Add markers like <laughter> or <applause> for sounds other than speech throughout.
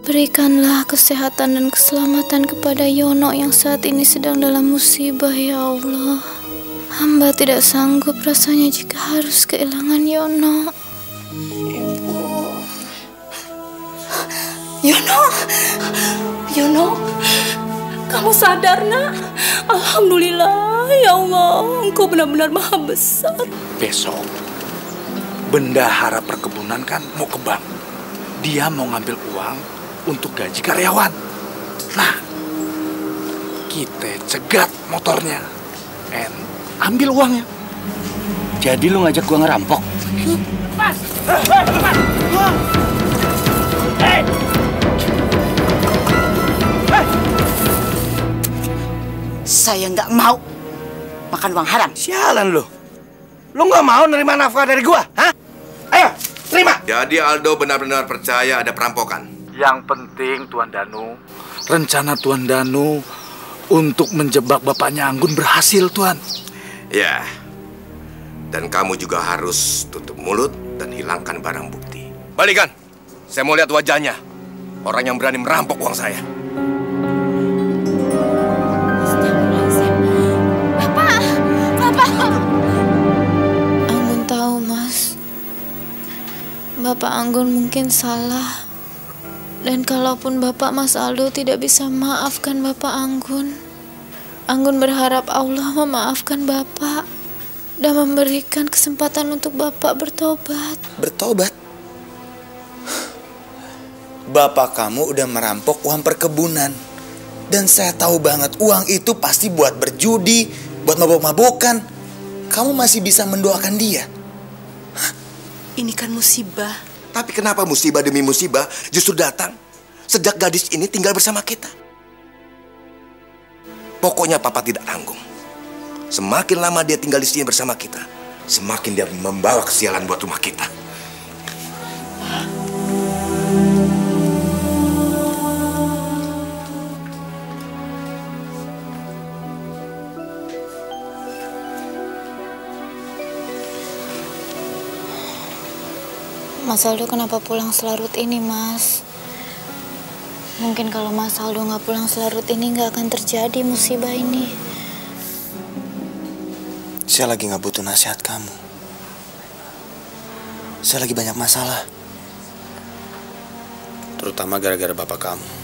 Berikanlah kesehatan dan keselamatan kepada Yono yang saat ini sedang dalam musibah ya Allah. Hamba tidak sanggup rasanya jika harus kehilangan Yono. Ibu. Yono. Yono. Kamu sadar, nak? Alhamdulillah, ya Allah. Engkau benar-benar maha besar. Besok, bendahara perkebunan kan mau ke bank. Dia mau ngambil uang untuk gaji karyawan. Nah, kita cegat motornya. And ambil uangnya. Jadi lu ngajak gua ngerampok? Mas! Hei! Saya nggak mau makan uang haram. Sialan lu. Lu nggak mau nerima nafkah dari gua, hah? Ayo, terima. Jadi Aldo benar-benar percaya ada perampokan. Yang penting Tuan Danu, rencana Tuan Danu untuk menjebak bapaknya Anggun berhasil, Tuan. Ya. Dan kamu juga harus tutup mulut dan hilangkan barang bukti. Balikan. Saya mau lihat wajahnya. Orang yang berani merampok uang saya. Bapak, Bapak. Anggun tahu, Mas. Bapak Anggun mungkin salah. Dan kalaupun Bapak Mas Aldo tidak bisa maafkan Bapak Anggun, Anggun berharap Allah memaafkan Bapak dan memberikan kesempatan untuk Bapak bertobat. Bertobat? Bapak kamu udah merampok uang perkebunan. Dan saya tahu banget uang itu pasti buat berjudi, buat mabok-mabokan. Kamu masih bisa mendoakan dia. Ini kan musibah. Tapi kenapa musibah demi musibah justru datang sejak gadis ini tinggal bersama kita? Pokoknya papa tidak tanggung. Semakin lama dia tinggal di sini bersama kita, semakin dia membawa kesialan buat rumah kita. Mas Aldo kenapa pulang selarut ini, Mas? Mungkin kalau Mas Aldo nggak pulang selarut ini nggak akan terjadi musibah ini. Saya lagi nggak butuh nasihat kamu. Saya lagi banyak masalah. Terutama gara-gara bapak kamu.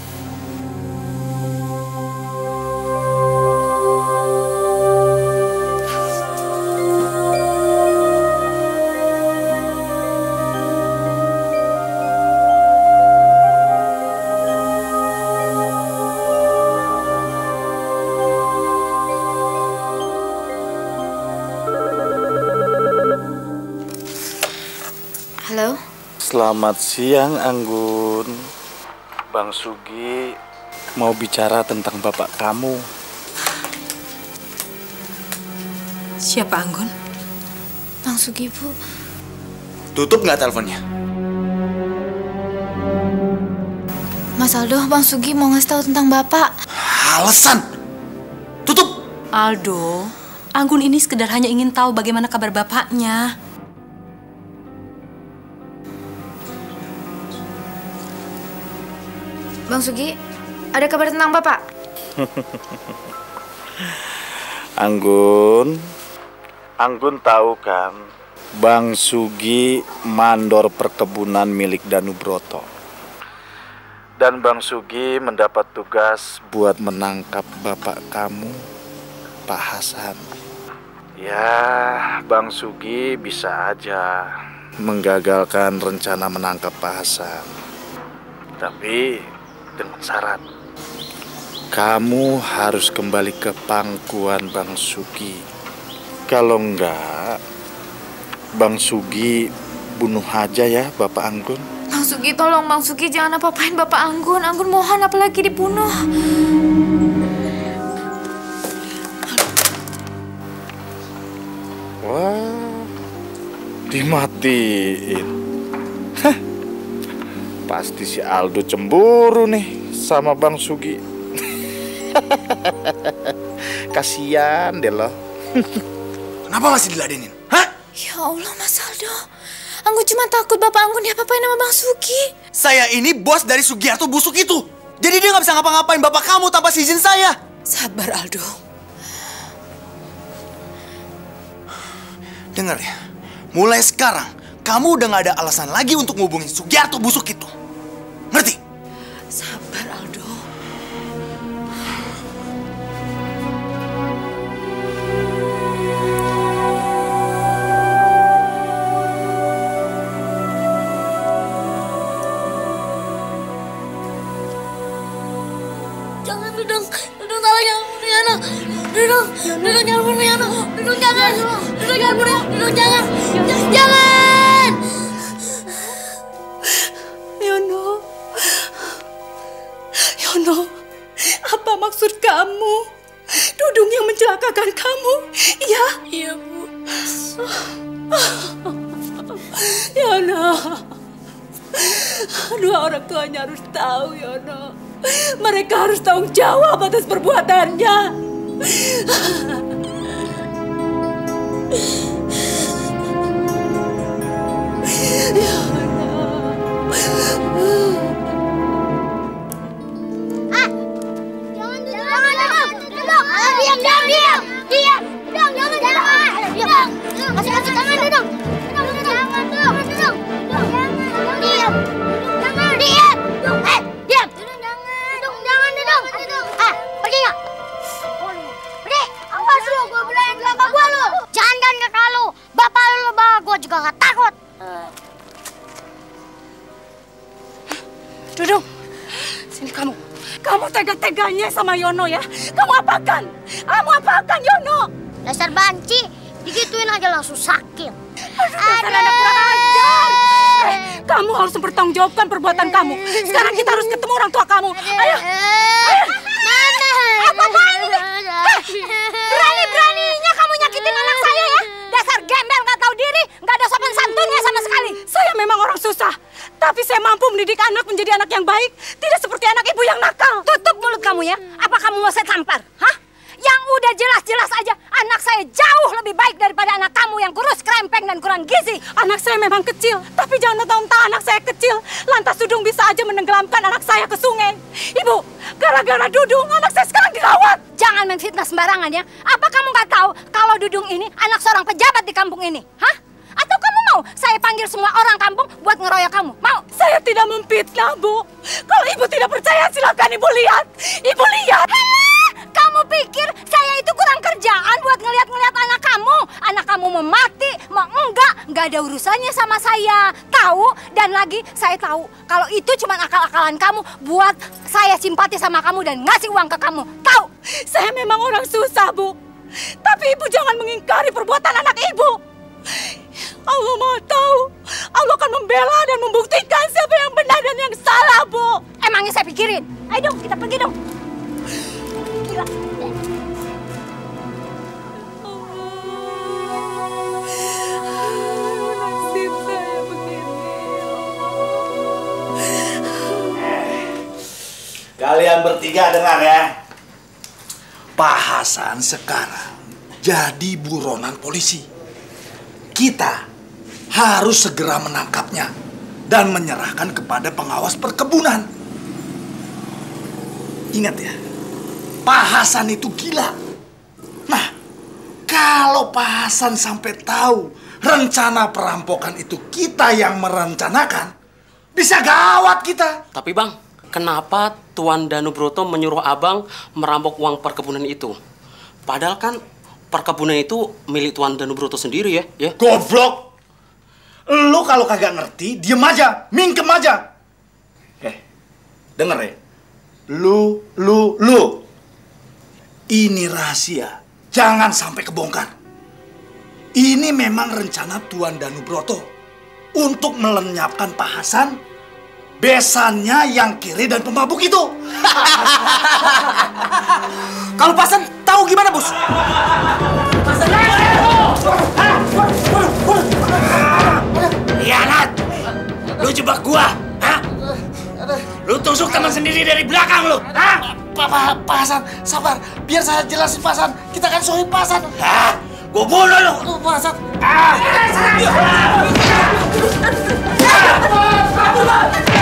Selamat siang, Anggun. Bang Sugi mau bicara tentang bapak kamu. Siapa Anggun? Bang Sugi, Bu. Tutup nggak teleponnya? Mas Aldo, Bang Sugi mau ngasih tahu tentang Bapak. Alasan! Tutup! Aldo, Anggun ini sekedar hanya ingin tahu bagaimana kabar bapaknya. Bang Sugi, ada kabar tentang Bapak? <laughs> Anggun, Anggun tahu kan, Bang Sugi mandor perkebunan milik Danu Broto. Dan Bang Sugi mendapat tugas buat menangkap bapak kamu, Pak Hasan. Ya, Bang Sugi bisa aja menggagalkan rencana menangkap Pak Hasan. Tapi dengan syarat kamu harus kembali ke pangkuan Bang Sugi. Kalau enggak, Bang Sugi bunuh aja ya Bapak Anggun. Bang Sugi, tolong Bang Sugi jangan apa-apain Bapak Anggun. Anggun mohon apalagi dibunuh. Wah, dimatiin. Pasti si Aldo cemburu nih sama Bang Sugi. <laughs> Kasian deh lo. Kenapa masih diladenin? Hah? Ya Allah, Mas Aldo. Anggun cuma takut Bapak Anggun diapa-apain sama Bang Sugi. Saya ini bos dari Sugiarto busuk itu. Jadi dia nggak bisa ngapa-ngapain bapak kamu tanpa izin saya. Sabar Aldo. Dengar ya, mulai sekarang kamu udah nggak ada alasan lagi untuk ngubungin Sugiarto busuk itu. Ngerti? Sabar Aldo. Jangan Dudung, Dudung salah jangan bunuh Yana. Dudung, Dudung jangan bunuh Yana. Dudung jangan, Dudung jangan bunuh, Dudung jangan. Harus tanggung jawab atas perbuatannya. Gua juga nggak takut. Dudung, sini kamu. Kamu tega-teganya sama Yono ya. Kamu apakan? Kamu apakan Yono? Dasar banci, digituin aja langsung sakit. Dasar anak kurang ajar. Eh, kamu harus mempertanggungjawabkan perbuatan kamu. Sekarang kita harus ketemu orang tua kamu. Ayo. Mana? Apa apaan ini? Hah? Memang orang susah, tapi saya mampu mendidik anak menjadi anak yang baik, tidak seperti anak ibu yang nakal. Tutup mulut kamu ya. Apa kamu mau saya tampar? Hah? Yang udah jelas-jelas aja anak saya jauh lebih baik daripada anak kamu yang kurus, krempeng, dan kurang gizi. Anak saya memang kecil, tapi jangan mentang-mentang anak saya kecil. Lantas Dudung bisa aja menenggelamkan anak saya ke sungai. Ibu, gara-gara Dudung anak saya sekarang dirawat. Jangan menfitnah sembarangan ya. Apa kamu nggak tahu kalau Dudung ini anak seorang pejabat di kampung ini? Hah? Atau kamu mau saya panggil semua orang kampung buat ngeroyok kamu? Mau? Saya tidak memfitnah, Bu. Kalau Ibu tidak percaya, silakan Ibu lihat. Ibu lihat. Kamu pikir saya itu kurang kerjaan buat ngeliat-ngeliat anak kamu? Anak kamu mau mati, mau enggak, enggak ada urusannya sama saya. Tahu? Dan lagi saya tahu kalau itu cuma akal-akalan kamu buat saya simpati sama kamu dan ngasih uang ke kamu. Tahu? Saya memang orang susah, Bu. Tapi Ibu jangan mengingkari perbuatan anak Ibu. Allah mau tahu. Allah akan membela dan membuktikan siapa yang benar dan yang salah, Bu. Emangnya saya pikirin? Ayo dong, kita pergi dong. Gila. Kalian bertiga dengar ya. Pak Hasan sekarang jadi buronan polisi. Kita harus segera menangkapnya dan menyerahkan kepada pengawas perkebunan. Ingat ya, Pak Hasan itu gila. Nah, kalau Pak Hasan sampai tahu rencana perampokan itu kita yang merencanakan, bisa gawat kita. Tapi bang, kenapa Tuan Danubroto menyuruh abang merampok uang perkebunan itu? Padahal kan perkebunan itu milik Tuan Danubroto sendiri ya, ya? Goblok! Lu kalau kagak ngerti, diem aja, mingkem aja. Eh, denger ya. Lu, lu, lu. Ini rahasia. Jangan sampai kebongkar. Ini memang rencana Tuan Danubroto untuk melenyapkan Pak Hasan besannya yang kiri dan pemabuk itu. <laughs> Kalau Pasan tahu gimana, Bos? Lu jebak gua, hah? Lu tusuk teman sendiri dari belakang lu, Pak, Pak Hasan, sabar. Biar saya jelasin Pak Hasan. Kita kan sohib Pak Hasan. Hah? Gua bunuh lu! Bangsa kau! Mimin! Mimin!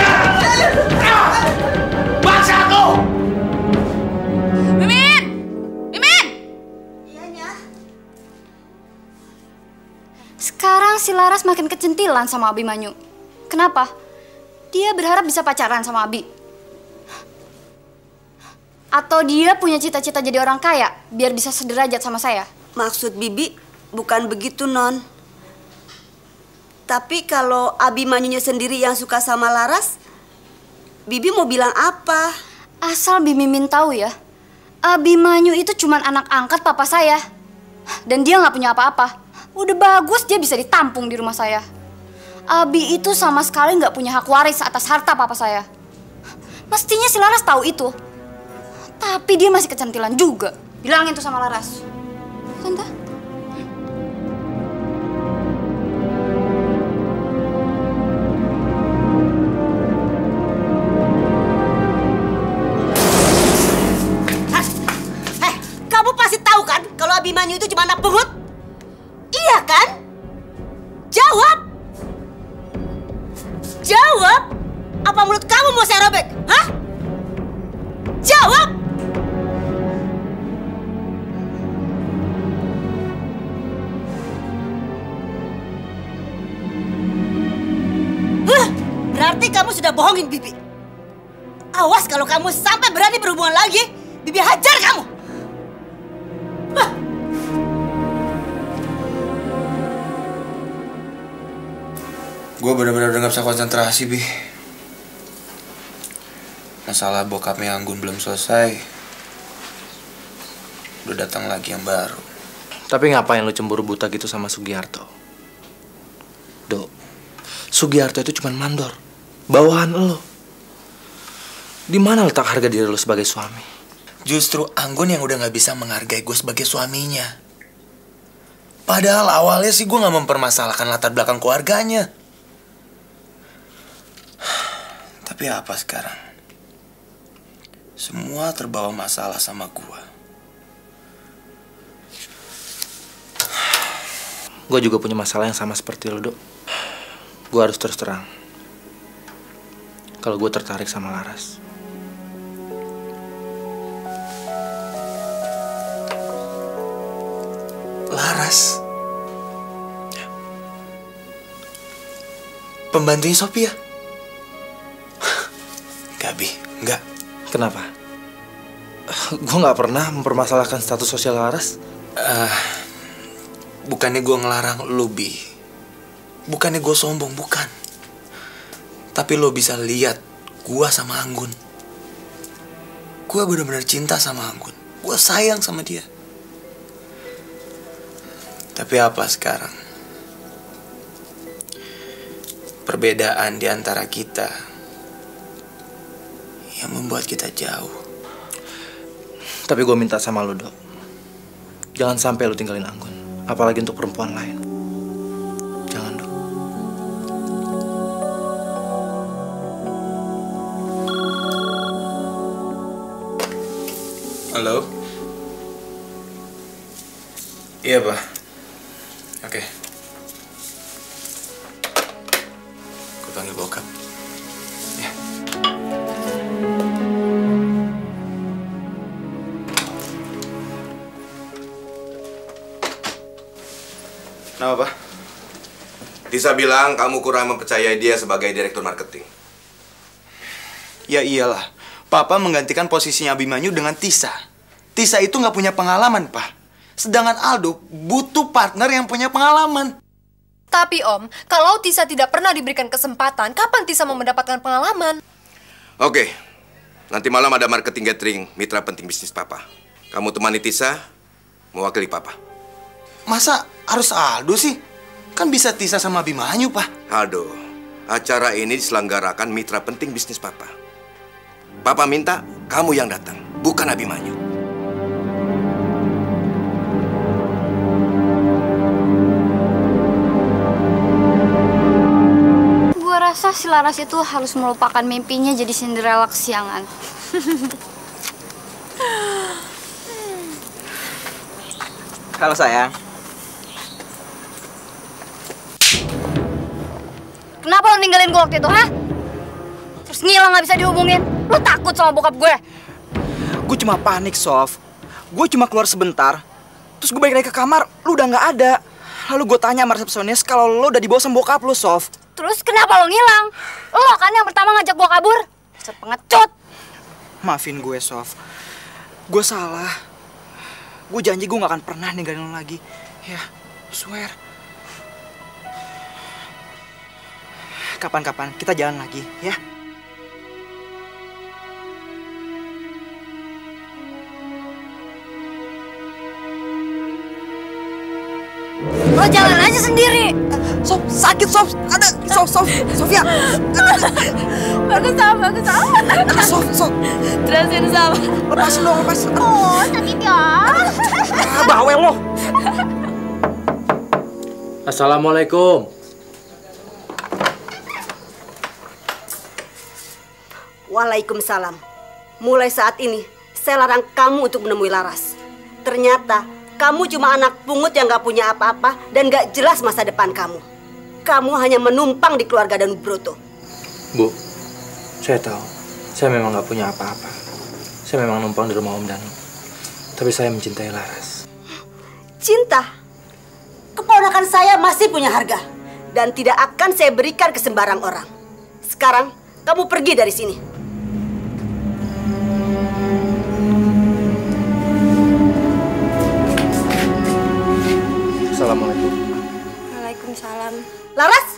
Sekarang si Laras makin kecentilan sama Abimanyu. Kenapa? Dia berharap bisa pacaran sama Abi. Atau dia punya cita-cita jadi orang kaya, biar bisa sederajat sama saya. Maksud Bibi bukan begitu, Non. Tapi kalau Abimanyunya sendiri yang suka sama Laras, Bibi mau bilang apa? Asal Bi Mimin tahu ya, Abimanyu itu cuman anak angkat papa saya. Dan dia nggak punya apa-apa. Udah bagus dia bisa ditampung di rumah saya. Abi itu sama sekali nggak punya hak waris atas harta papa saya. Mestinya si Laras tahu itu. Tapi dia masih kecentilan juga. Bilangin tuh sama Laras. Tante? Pungut? Iya kan? Jawab! Jawab! Apa mulut kamu mau saya robek? Hah? Jawab! Hah? Berarti kamu sudah bohongin Bibi. Awas kalau kamu sampai berani berhubungan lagi, Bibi hajar kamu. Gue bener-bener udah gak bisa konsentrasi, Bi. Masalah bokapnya Anggun belum selesai. Udah datang lagi yang baru. Tapi ngapain lu cemburu buta gitu sama Sugiharto? Dok, Sugiharto itu cuma mandor. Bawahan lo. Di mana letak harga diri lo sebagai suami? Justru Anggun yang udah gak bisa menghargai gue sebagai suaminya. Padahal awalnya sih gue gak mempermasalahkan latar belakang keluarganya. Tapi apa sekarang? Semua terbawa masalah sama gue. Gue juga punya masalah yang sama seperti lo, Dok. Gue harus terus terang. Kalau gue tertarik sama Laras. Laras. Pembantunya Sophia. Gak, Bi. Enggak. Kenapa? Gue nggak pernah mempermasalahkan status sosial Laras. Eh, bukannya gue ngelarang lo, Bi. Bukannya gue sombong, bukan. Tapi lo bisa lihat gue sama Anggun. Gue bener-bener cinta sama Anggun. Gue sayang sama dia. Tapi apa sekarang? Perbedaan di antara kita yang membuat kita jauh. Tapi gue minta sama lo, Dok. Jangan sampai lo tinggalin Anggun. Apalagi untuk perempuan lain. Jangan, Dok. Halo? Iya, Pak. Tisa bilang kamu kurang mempercayai dia sebagai direktur marketing. Ya iyalah. Papa menggantikan posisinya Abimanyu dengan Tisa. Tisa itu nggak punya pengalaman, Pak. Sedangkan Aldo butuh partner yang punya pengalaman. Tapi Om, kalau Tisa tidak pernah diberikan kesempatan, kapan Tisa mau mendapatkan pengalaman? Oke, nanti malam ada marketing gathering mitra penting bisnis Papa. Kamu temani Tisa, mewakili Papa. Masa harus Aldo sih? Kan bisa Tisa sama Abimanyu, Pak. Aldo, acara ini diselenggarakan mitra penting bisnis Papa. Papa minta kamu yang datang, bukan Abimanyu. Gua rasa si Laras itu harus melupakan mimpinya jadi Cinderella kesiangan. Halo sayang. Kenapa lo ninggalin gue waktu itu, ha? Terus ngilang nggak bisa dihubungin. Lo takut sama bokap gue? Gue cuma panik, Sof. Gue cuma keluar sebentar. Terus gue balik lagi ke kamar, lu udah nggak ada. Lalu gue tanya sama resepsionis kalau lo udah dibawa sama bokap lo, Sof. Terus kenapa lo ngilang? Lo kan yang pertama ngajak gue kabur. Dasar pengecut. Maafin gue, Sof. Gue salah. Gue janji gue gak akan pernah ninggalin lo lagi. Ya, swear. Kapan-kapan kita jalan lagi, ya? Lo jalan aja sendiri. Sof, sakit, Sof. Ada, Sof, Sof, Sofia. Bagus sama, bagus sama. Ada, Sof, Sof. Jelasin sama. Lepasin dong, lepasin. Oh, sakit ya. Ah, bawel lo. Assalamualaikum. Waalaikumsalam. Mulai saat ini, saya larang kamu untuk menemui Laras. Ternyata, kamu cuma anak pungut yang gak punya apa-apa dan gak jelas masa depan kamu. Kamu hanya menumpang di keluarga Danu Broto. Bu, saya tahu. Saya memang nggak punya apa-apa. Saya memang numpang di rumah Om Danu. Tapi saya mencintai Laras. Cinta. Keponakan saya masih punya harga. Dan tidak akan saya berikan ke sembarang orang. Sekarang, kamu pergi dari sini. Assalamualaikum. Waalaikumsalam. Laras,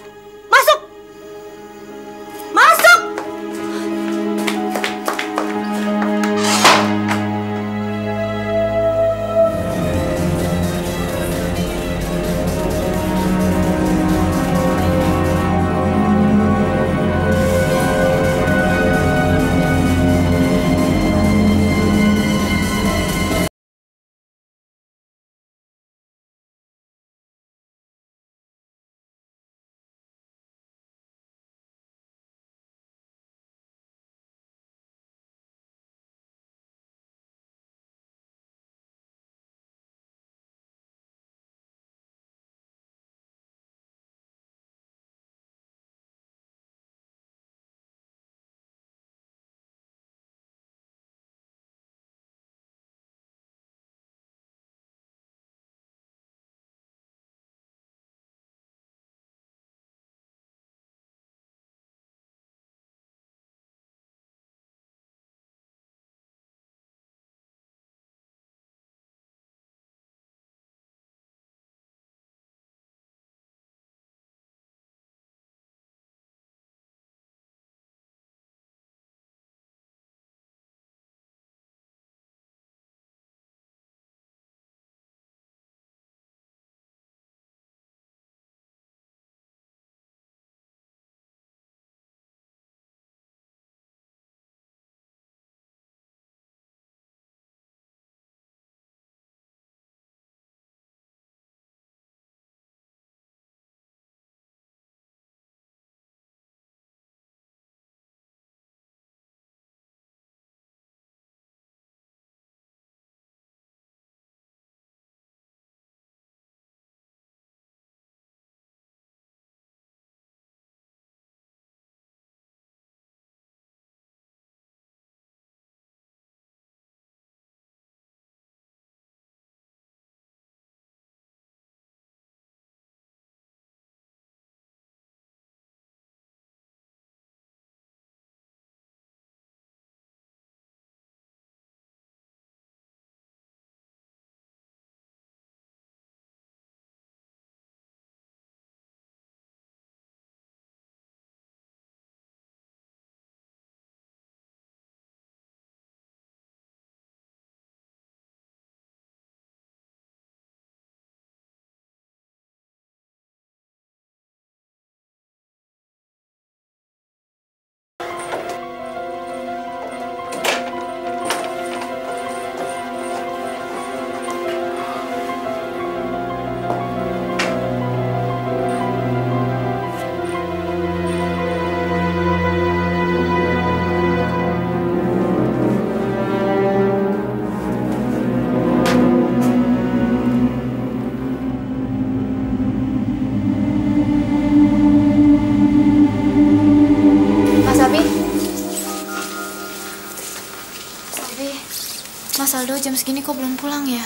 jam segini kok belum pulang ya?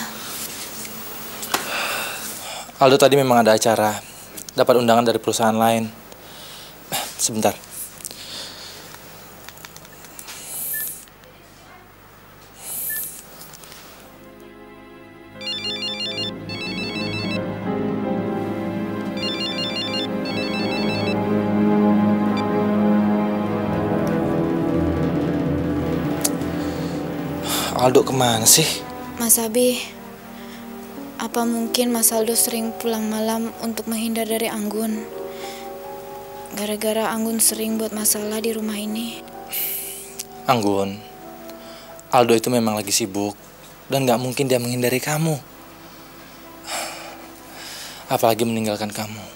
Aldo tadi memang ada acara. Dapat undangan dari perusahaan lain. Sebentar. Aldo ke mana sih? Mas Abi, apa mungkin Mas Aldo sering pulang malam untuk menghindar dari Anggun? Gara-gara Anggun sering buat masalah di rumah ini. Anggun, Aldo itu memang lagi sibuk dan gak mungkin dia menghindari kamu. Apalagi meninggalkan kamu.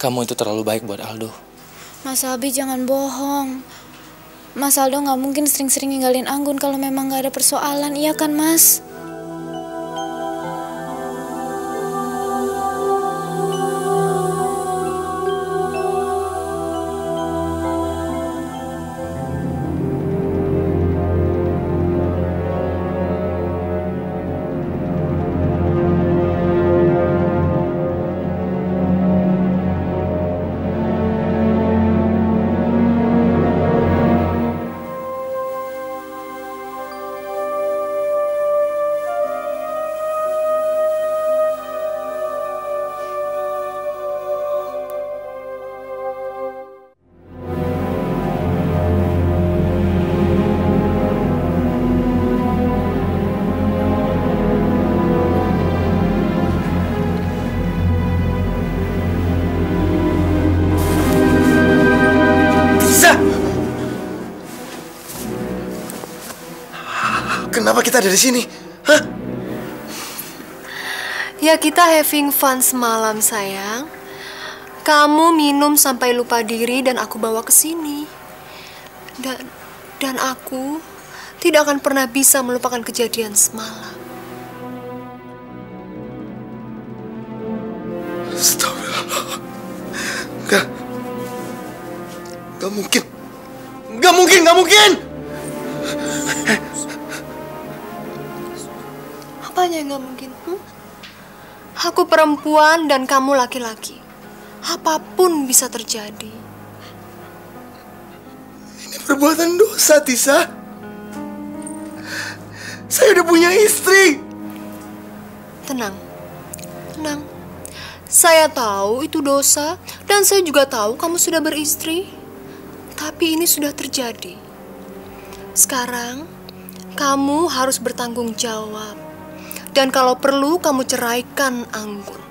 Kamu itu terlalu baik buat Aldo. Mas Abi jangan bohong. Mas Aldo nggak mungkin sering-sering ninggalin Anggun kalau memang nggak ada persoalan, iya kan Mas? Kenapa kita ada di sini? Hah? Ya kita having fun semalam sayang. Kamu minum sampai lupa diri dan aku bawa ke sini. Dan dan aku tidak akan pernah bisa melupakan kejadian semalam. Astagfirullah. Gak. Gak mungkin. Gak mungkin, gak mungkin! Apanya yang gak mungkin? hmm? Aku perempuan dan kamu laki-laki. Apa pun bisa terjadi. Ini perbuatan dosa, Tisa. Saya udah punya istri. Tenang, tenang. Saya tahu itu dosa, dan saya juga tahu kamu sudah beristri. Tapi ini sudah terjadi. Sekarang, kamu harus bertanggung jawab. Dan kalau perlu, kamu ceraikan Anggun.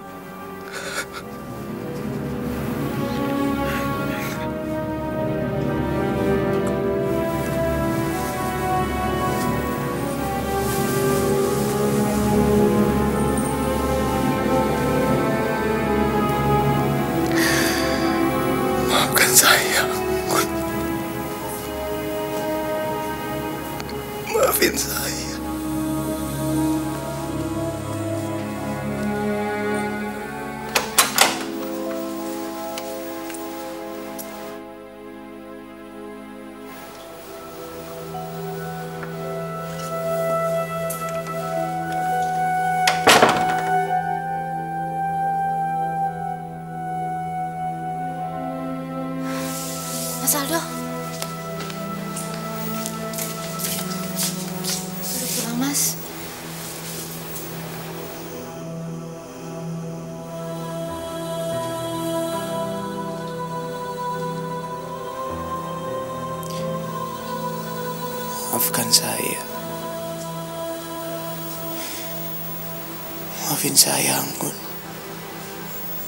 Mas Aldo. Udah pulang, Mas. Maafkan saya. Maafin saya, Anggun.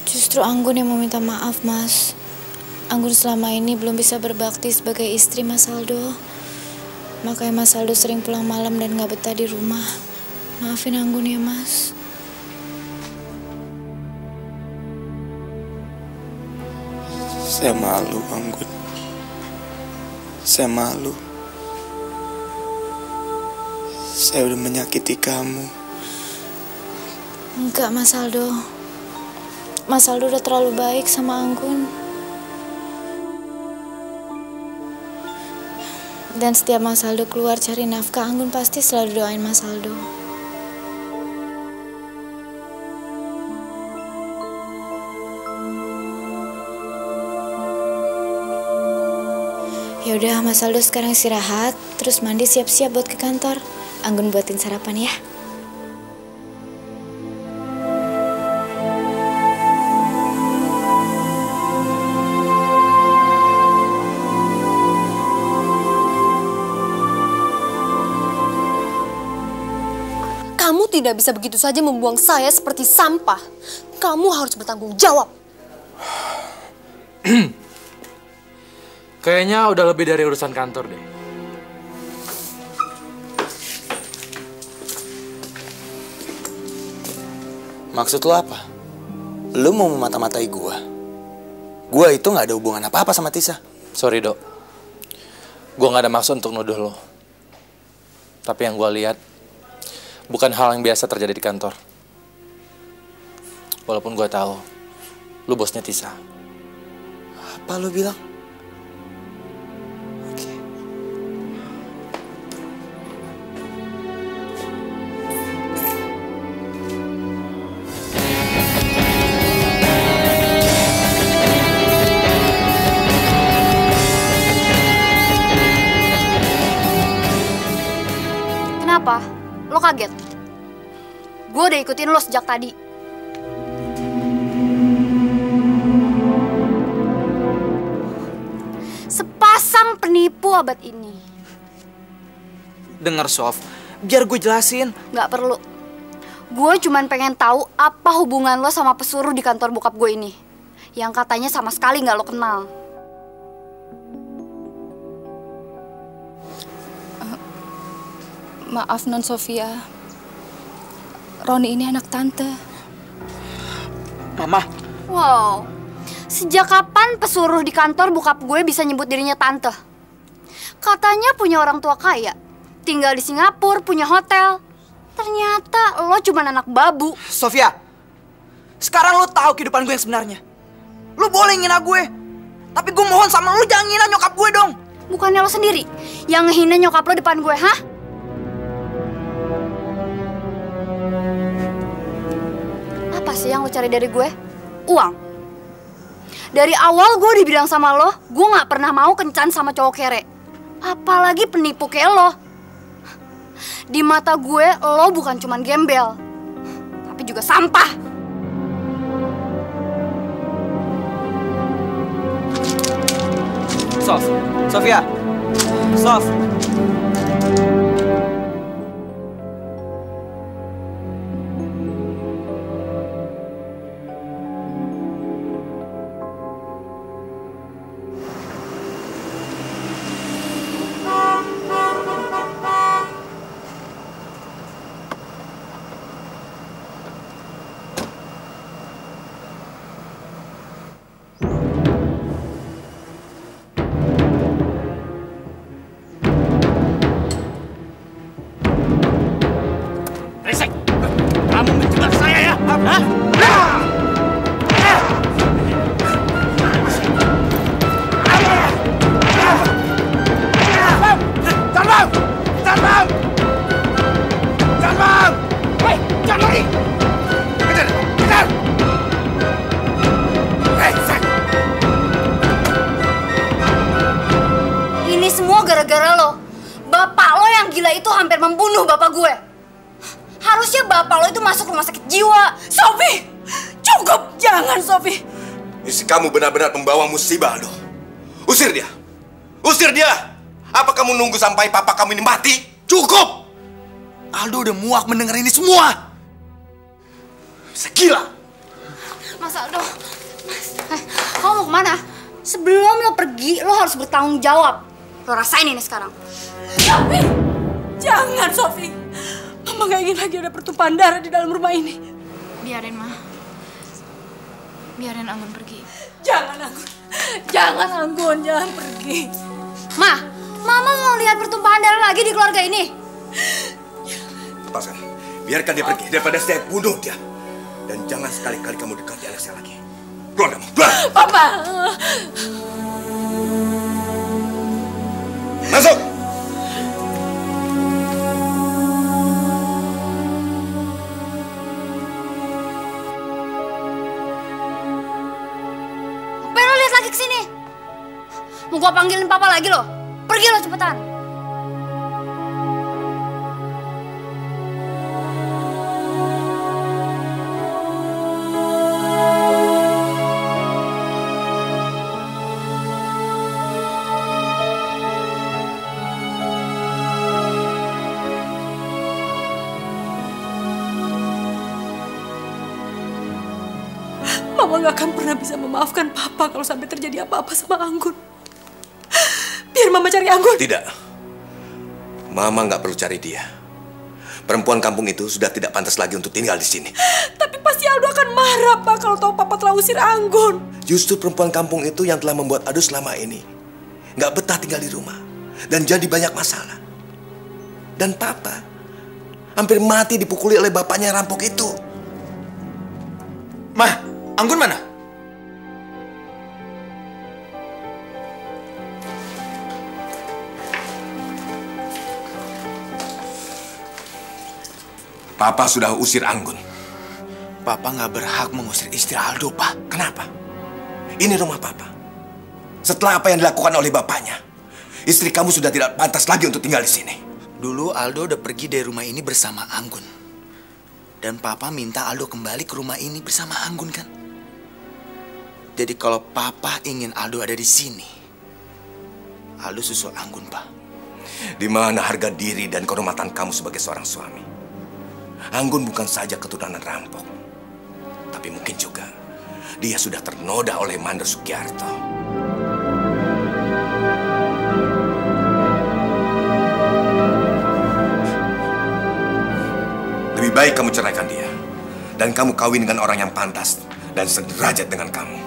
Justru Anggun yang meminta maaf, Mas. Anggun selama ini belum bisa berbakti sebagai istri Mas Aldo. Makanya Mas Aldo sering pulang malam dan gak betah di rumah. Maafin Anggun ya, Mas. Saya malu, Anggun. Saya malu. Saya udah menyakiti kamu. Enggak, Mas Aldo. Mas Aldo udah terlalu baik sama Anggun. Dan setiap Mas Aldo keluar cari nafkah, Anggun pasti selalu doain Mas Aldo. Ya udah, Mas Aldo sekarang istirahat, terus mandi siap-siap buat ke kantor. Anggun buatin sarapan ya. Tidak bisa begitu saja membuang saya seperti sampah. Kamu harus bertanggung jawab. <clears throat> Kayaknya udah lebih dari urusan kantor deh. Maksud lo apa? Lo mau memata-matai gua? Gua itu nggak ada hubungan apa-apa sama Tisa. Sorry dok, gue nggak ada maksud untuk nuduh lo. Tapi yang gue lihat bukan hal yang biasa terjadi di kantor. Walaupun gue tahu, lu bosnya Tisa. Apa lo bilang? Udah ikutin lo sejak tadi. Sepasang penipu abad ini. Dengar Sof, biar gue jelasin. Gak perlu. Gue cuman pengen tahu apa hubungan lo sama pesuruh di kantor bokap gue ini. Yang katanya sama sekali gak lo kenal. Maaf Non Sofia. Roni ini anak tante. Mama, Wow, sejak kapan pesuruh di kantor bokap gue bisa nyebut dirinya tante? Katanya punya orang tua kaya, tinggal di Singapura, punya hotel. Ternyata lo cuma anak babu. Sofia. Sekarang lo tahu kehidupan gue yang sebenarnya. Lo boleh ngina gue. Tapi gue mohon sama lo jangan ngina nyokap gue dong. Bukannya lo sendiri yang ngehina nyokap lo depan gue, hah? Apa sih yang lo cari dari gue? Uang. Dari awal gue dibilang sama lo, gue gak pernah mau kencan sama cowok kere. Apalagi penipu kayak lo. Di mata gue, lo bukan cuman gembel, tapi juga sampah. Sof, Sofia. Sof. Harusnya bapak lo itu masuk rumah sakit jiwa. Sofi! Cukup! Jangan, Sofi! Istri kamu benar-benar membawa musibah, Aldo. Usir dia! Usir dia! Apa kamu nunggu sampai papa kamu ini mati? Cukup! Aldo udah muak mendengar ini semua. Bisa gila. Mas Aldo, Mas, eh, kamu mau ke mana? Sebelum lo pergi, lo harus bertanggung jawab. Lo rasain ini sekarang. Sofi! Jangan, Sofi! Mama gak ingin lagi ada pertumpahan darah di dalam rumah ini. Biarin, Ma. Biarin Anggun pergi. Jangan, Anggun. Jangan, Anggun. Jangan pergi. Ma, Mama mau lihat pertumpahan darah lagi di keluarga ini. Lepaskan. Biarkan dia pergi daripada saya bunuh dia. Dan jangan sekali-kali kamu dekati anak saya lagi. Keluar kamu, keluar! Papa! Masuk! lagi ke sini. Mau gua panggilin papa lagi loh. Pergi lo cepetan. Mama gak akan pernah bisa memaafkan Papa kalau sampai terjadi apa-apa sama Anggun. Biar Mama cari Anggun. Tidak. Mama nggak perlu cari dia. Perempuan kampung itu sudah tidak pantas lagi untuk tinggal di sini. Tapi pasti Aldo akan marah, Pak, kalau tahu Papa telah usir Anggun. Justru perempuan kampung itu yang telah membuat Ado selama ini nggak betah tinggal di rumah dan jadi banyak masalah. Dan Papa hampir mati dipukuli oleh bapaknya rampok itu. Anggun mana? Papa sudah usir Anggun. Papa nggak berhak mengusir istri Aldo, Pak. Kenapa? Ini rumah Papa. Setelah apa yang dilakukan oleh bapaknya, istri kamu sudah tidak pantas lagi untuk tinggal di sini. Dulu Aldo udah pergi dari rumah ini bersama Anggun. Dan Papa minta Aldo kembali ke rumah ini bersama Anggun kan? Jadi kalau Papa ingin Aldo ada di sini, Aldo susul Anggun, Pak. Di mana harga diri dan kehormatan kamu sebagai seorang suami? Anggun bukan saja keturunan rampok, tapi mungkin juga dia sudah ternoda oleh Mandor Sugiarto. Lebih baik kamu ceraikan dia. Dan kamu kawin dengan orang yang pantas dan sederajat dengan kamu.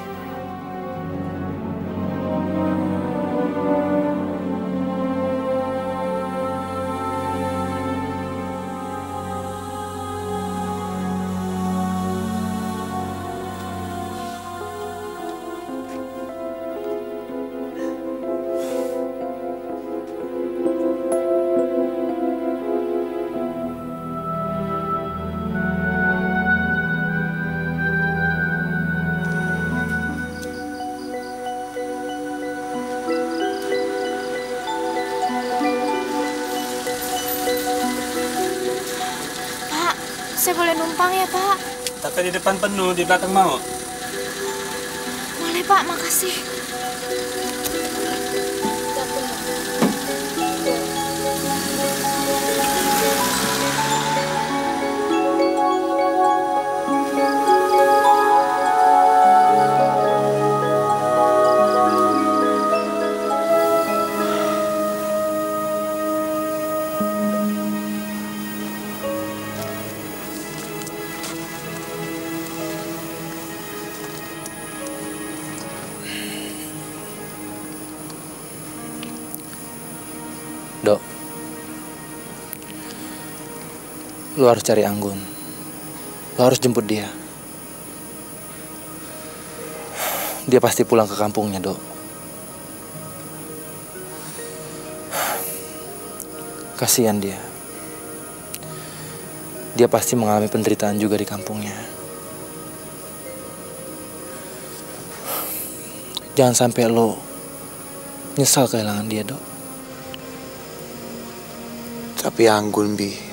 Tapi di depan penuh, di belakang mau. Boleh, Pak. Makasih. Lu harus cari Anggun. Lu harus jemput dia. Dia pasti pulang ke kampungnya, Dok. Kasihan dia. Dia pasti mengalami penderitaan juga di kampungnya. Jangan sampai lo nyesal kehilangan dia, Dok. Tapi Anggun, Bi.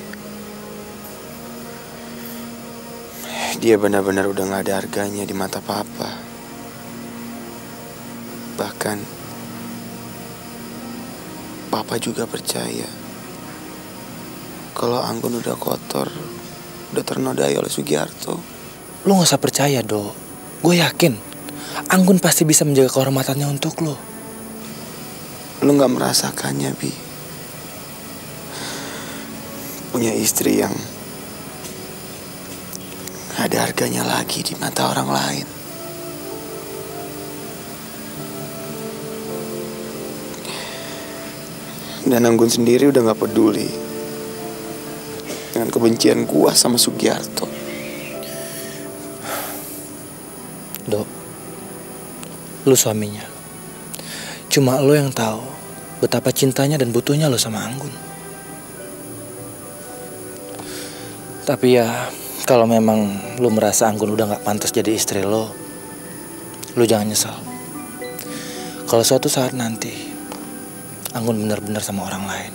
Dia benar-benar udah gak ada harganya di mata Papa. Bahkan, Papa juga percaya kalau Anggun udah kotor, udah ternodai oleh Sugiarto. Lo gak usah percaya, Dok. Gue yakin Anggun pasti bisa menjaga kehormatannya untuk lo. Lu gak merasakannya, Bi. Punya istri yang harganya lagi di mata orang lain. Dan Anggun sendiri udah gak peduli dengan kebencian gua sama Sugiarto. Dok, lu suaminya. Cuma lo yang tahu betapa cintanya dan butuhnya lo sama Anggun. Tapi ya, kalau memang lo merasa Anggun udah gak pantas jadi istri lo, lo jangan nyesal. Kalau suatu saat nanti Anggun benar-benar sama orang lain.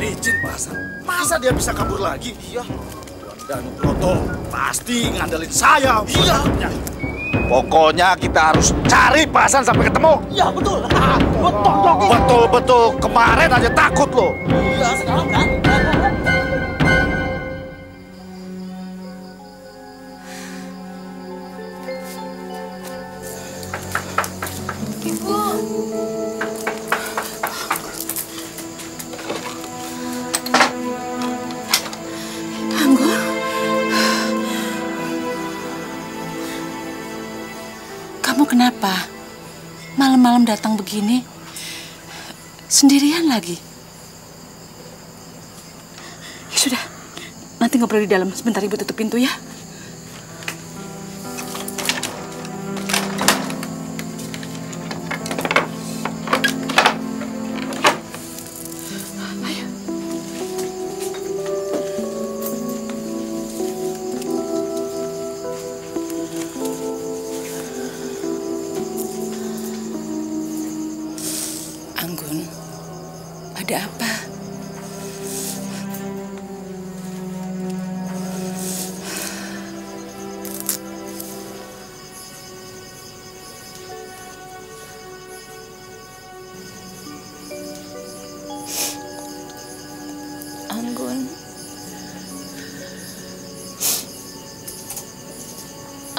Licin Hasan. Masa dia bisa kabur lagi? Iya. Dan Broto pasti ngandelin saya. Iya. Pokoknya kita harus cari Pak Hasan sampai ketemu. Iya betul. Ah, betul Joki. Betul-betul kemarin aja takut loh. Iya sekarang kan. Malam-malam datang begini? Sendirian lagi? Ya sudah, nanti ngobrol di dalam. Sebentar ibu tutup pintu ya.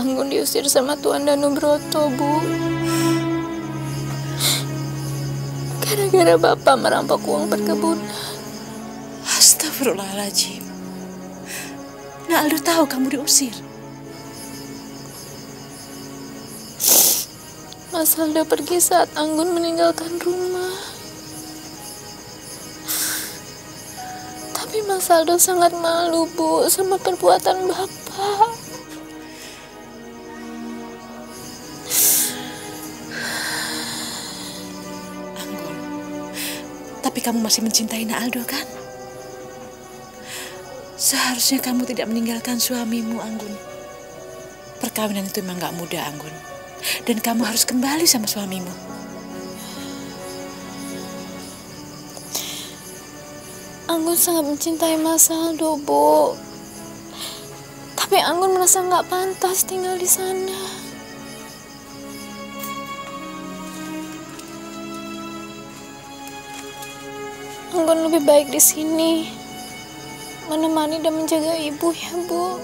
Anggun diusir sama Tuan Danubroto, Bu. Gara-gara Bapak merampok uang perkebunan. Astagfirullahaladzim. Nah, Aldo tahu kamu diusir. Mas Aldo pergi saat Anggun meninggalkan rumah. Tapi Mas Aldo sangat malu, Bu, sama perbuatan Bapak. Kamu masih mencintai Naaldo kan? Seharusnya kamu tidak meninggalkan suamimu, Anggun. Perkawinan itu memang gak mudah, Anggun. Dan kamu harus kembali sama suamimu. Anggun sangat mencintai Mas Aldo, Bu. Tapi Anggun merasa nggak pantas tinggal di sana. Anggun lebih baik di sini. Menemani dan menjaga ibu ya, Bu.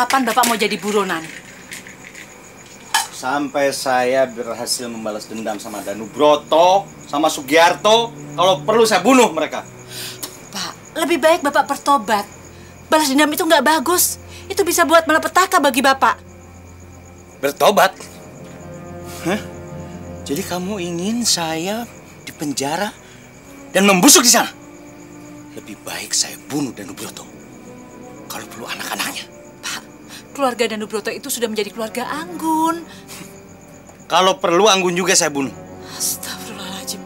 Kapan Bapak mau jadi buronan? Sampai saya berhasil membalas dendam sama Danu Broto, sama Sugiarto. Kalau perlu saya bunuh mereka. Pak, lebih baik Bapak bertobat. Balas dendam itu nggak bagus. Itu bisa buat malapetaka bagi Bapak. Bertobat? Hah? Jadi kamu ingin saya dipenjara dan membusuk di sana? Lebih baik saya bunuh Danu Broto. Kalau perlu anak-anaknya. Keluarga Danubroto itu sudah menjadi keluarga Anggun. Kalau perlu Anggun juga saya bunuh. Astagfirullahaladzim.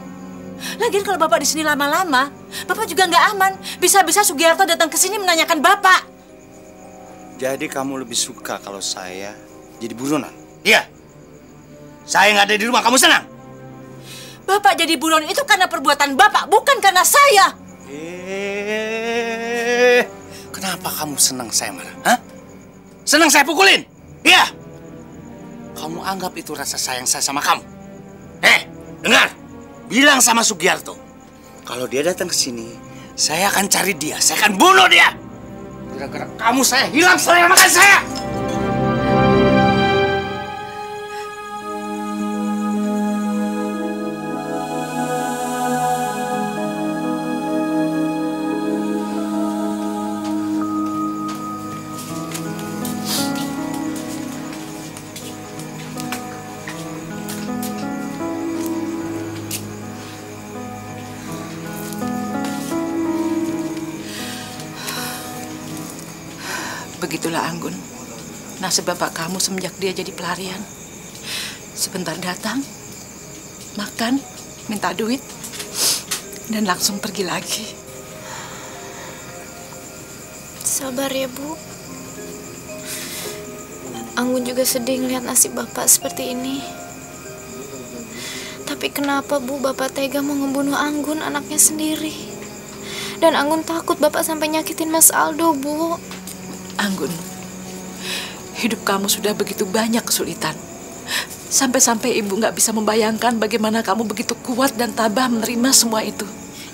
Lagian kalau Bapak di sini lama-lama, Bapak juga nggak aman. Bisa-bisa Sugiarto datang ke sini menanyakan Bapak. Jadi kamu lebih suka kalau saya jadi buronan? Iya. Saya nggak ada di rumah, kamu senang? Bapak jadi buron itu karena perbuatan Bapak, bukan karena saya. Eh, kenapa kamu senang saya marah? Hah? Senang saya pukulin? Iya. Kamu anggap itu rasa sayang saya sama kamu? Eh, Dengar, bilang sama Sugiarto. Kalau dia datang ke sini, saya akan cari dia. Saya akan bunuh dia. Gara-gara kamu saya hilang selera makan saya. Nasib bapak kamu semenjak dia jadi pelarian. Sebentar datang, makan, minta duit, dan langsung pergi lagi. Sabar ya, Bu. Anggun juga sedih ngeliat nasib Bapak seperti ini. Tapi kenapa, Bu, Bapak tega mau ngebunuh Anggun, anaknya sendiri? Dan Anggun takut Bapak sampai nyakitin Mas Aldo, Bu. Anggun, hidup kamu sudah begitu banyak kesulitan. Sampai-sampai ibu nggak bisa membayangkan bagaimana kamu begitu kuat dan tabah menerima semua itu.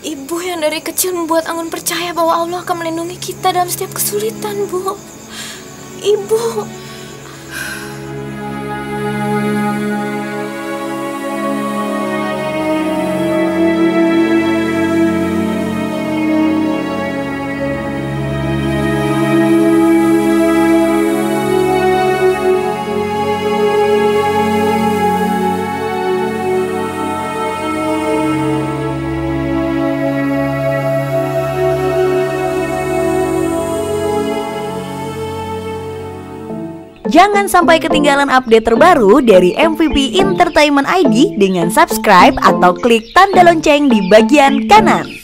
Ibu yang dari kecil membuat Anggun percaya bahwa Allah akan melindungi kita dalam setiap kesulitan, Bu. Ibu. Jangan sampai ketinggalan update terbaru dari MVP Entertainment ID dengan subscribe atau klik tanda lonceng di bagian kanan.